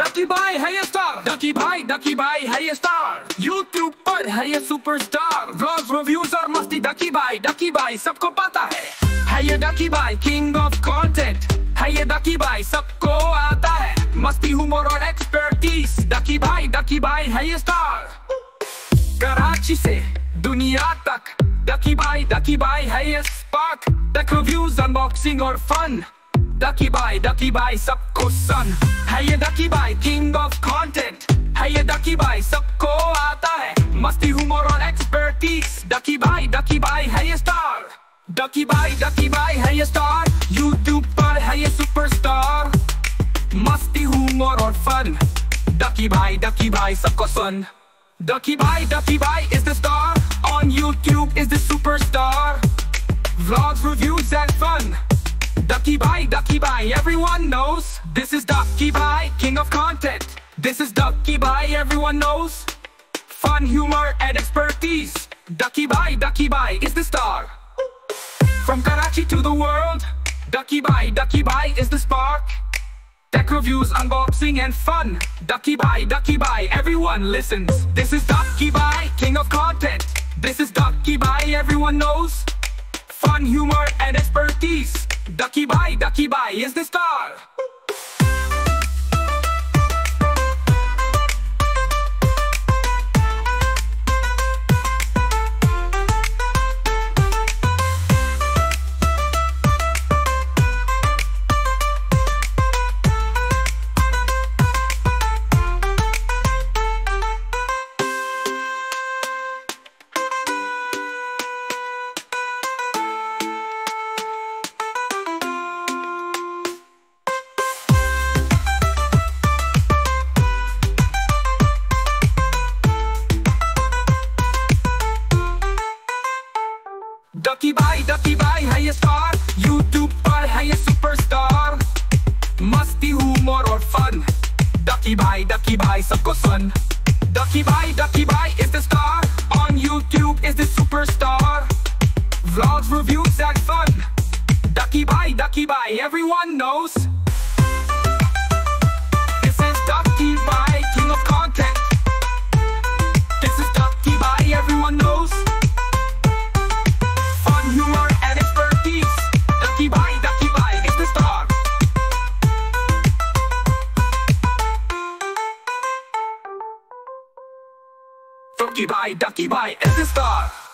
डकी भाई है ये स्टार डकी भाई डकी भाई है ये स्टार यूट्यूब पर है ये सुपरस्टार व्लॉग रिव्यूज़ और मस्ती डकी भाई डकी भाई सबको पता है है ये डकी भाई किंग ऑफ़ कंटेंट है ये डकी भाई सबको आता है मस्ती हुमर और एक्सपर्टीज डकी भाई डकी भाई है ये स्टार कराची से दुनिया तक डकी भाई डकी भाई है ये स्पार्क टेक रिव्यूज़ अनबॉक्सिंग और fun Ducky Bhai Ducky Bhai सबको सन है ये Ducky Bhai king of content है ये डकी बाई सबको आता है मस्ती हुमर और expertise Ducky Bhai Ducky Bhai है ये star Ducky Bhai Ducky Bhai है ये स्टार यूट्यूब पर है ये सुपरस्टार मस्ती हुमर और fun Ducky Bhai Ducky Bhai सबको सन Ducky Bye, Ducky Bye is the star On YouTube is the superstar Vlogs, reviews and fun Ducky Bye, Ducky Bye, everyone knows. This is Ducky Bye, king of content. This is Ducky Bye, everyone knows. Fun, humor and expertise. Ducky Bye, Ducky Bye is the star. From Karachi to the world Ducky Bye, Ducky Bye is the spark. Tech reviews, unboxing and fun. Ducky Bye, Ducky Bye, everyone listens. This is Ducky Bye, king of content. This is Ducky Bye, everyone knows. Fun, humor and expertise Ducky Bye, Ducky Bye is the star. डकी भाई Ducky भाई है ये star YouTube पर है ये superstar मस्ती humour और fun डकी भाई डकी भाई सबको सुन डकी भाई डकी भाई is the star on YouTube is the superstar vlogs reviews and fun ducky bye ducky bye everyone knows Donkey bye, donkey bye, it's the star.